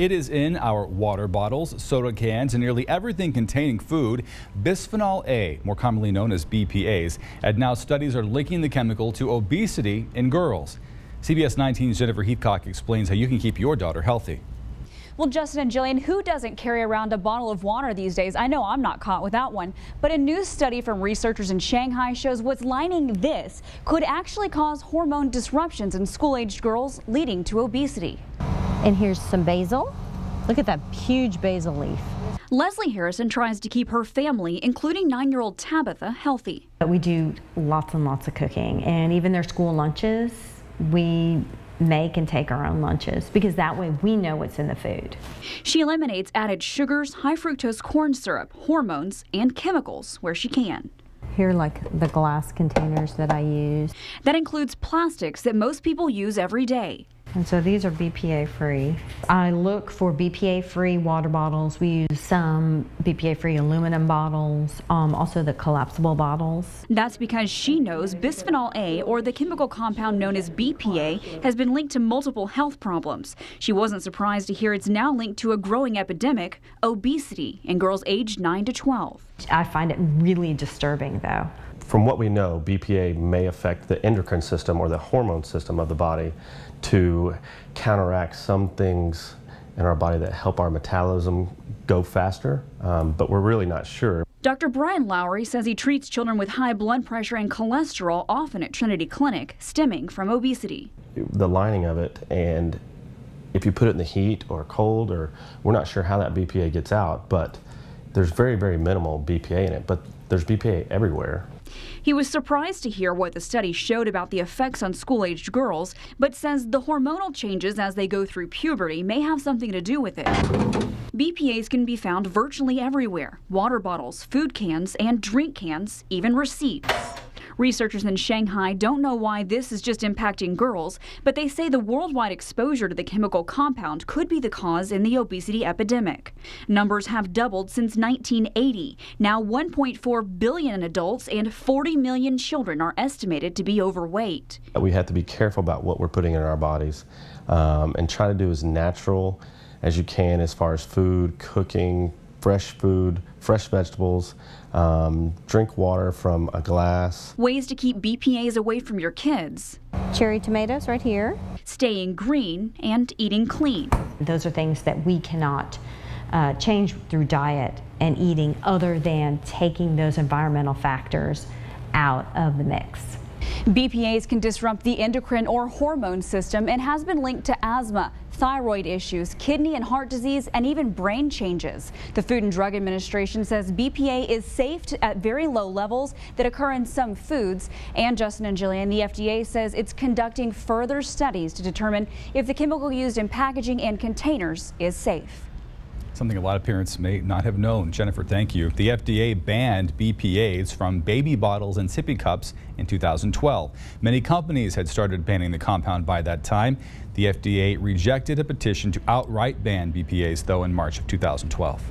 It is in our water bottles, soda cans, and nearly everything containing food. Bisphenol A, more commonly known as BPAs, and now studies are linking the chemical to obesity in girls. CBS 19's Jennifer Heathcock explains how you can keep your daughter healthy. Well, Justin and Jillian, who doesn't carry around a bottle of water these days? I know I'm not caught without one. But a new study from researchers in Shanghai shows what's lining this could actually cause hormone disruptions in school-aged girls, leading to obesity. And here's some basil. Look at that huge basil leaf. Leslie Harrison tries to keep her family, including nine-year-old Tabitha, healthy. We do lots and lots of cooking, and even their school lunches, we make and take our own lunches because that way we know what's in the food. She eliminates added sugars, high fructose corn syrup, hormones, and chemicals where she can. Here like the glass containers that I use. That includes plastics that most people use every day. And so these are BPA free. I look for BPA free water bottles. We use some BPA free aluminum bottles, um, also the collapsible bottles. That's because she knows bisphenol A, or the chemical compound known as BPA, has been linked to multiple health problems. She wasn't surprised to hear it's now linked to a growing epidemic, obesity, in girls aged 9 to 12. I find it really disturbing though. From what we know, BPA may affect the endocrine system or the hormone system of the body to counteract some things in our body that help our metabolism go faster, um, but we're really not sure. Dr. Bryan Lowery says he treats children with high blood pressure and cholesterol often at Trinity Clinic, stemming from obesity. The lining of it, and if you put it in the heat or cold, or we're not sure how that BPA gets out, but there's very, very minimal BPA in it, but there's BPA everywhere. He was surprised to hear what the study showed about the effects on school aged girls, but says the hormonal changes as they go through puberty may have something to do with it. BPAs can be found virtually everywhere water bottles, food cans, and drink cans, even receipts. Researchers in Shanghai don't know why this is just impacting girls, but they say the worldwide exposure to the chemical compound could be the cause in the obesity epidemic. Numbers have doubled since 1980. Now 1.4 billion adults and 40 million children are estimated to be overweight. We have to be careful about what we're putting in our bodies um, and try to do as natural as you can as far as food, cooking, fresh food, fresh vegetables, um, drink water from a glass. Ways to keep BPAs away from your kids. Cherry tomatoes right here. Staying green and eating clean. Those are things that we cannot uh, change through diet and eating other than taking those environmental factors out of the mix. BPAs can disrupt the endocrine or hormone system and has been linked to asthma, thyroid issues, kidney and heart disease, and even brain changes. The Food and Drug Administration says BPA is safe at very low levels that occur in some foods. And Justin and Jillian, the FDA says it's conducting further studies to determine if the chemical used in packaging and containers is safe something a lot of parents may not have known. Jennifer, thank you. The FDA banned BPAs from baby bottles and sippy cups in 2012. Many companies had started banning the compound by that time. The FDA rejected a petition to outright ban BPAs, though, in March of 2012.